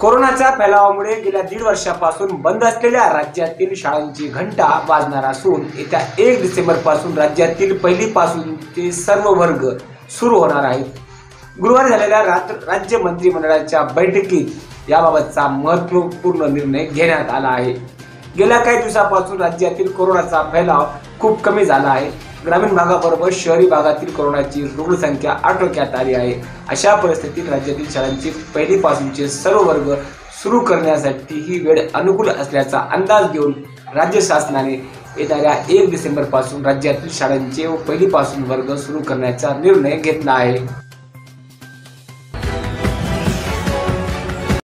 कोरोनाच्या फैलावामुळे गेल्या दीड वर्षापासून बंद असलेल्या राज्यातील शाळांची घंटा वाजणार असून येत्या एक डिसेंबरपासून राज्यातील पहिली पासूनचे सर्व वर्ग सुरू होणार आहेत. गुरुवारी झालेल्या रात्र राज्य मंत्रिमंडळाच्या बैठकीत याबाबतचा महत्त्वपूर्ण निर्णय घेण्यात आला आहे. गेल्या काही दिवसापासून राज्यातील कोरोनाचा फैलाव खूप कमी झाला आहे. ग्रामीण भागाबरोबर शहरी भागातील कोरोनाची रुग्णसंख्या आटोक्यात आली आहे. अशा परिस्थितीत राज्यातील शाळांची पहिलीपासूनचे सर्व वर्ग सुरू करण्यासाठी ही वेळ अनुकूल असल्याचा अंदाज घेऊन राज्य शासनाने येणाऱ्या एक डिसेंबरपासून राज्यातील शाळांचे व पहिलीपासून वर्ग सुरू करण्याचा निर्णय घेतला आहे.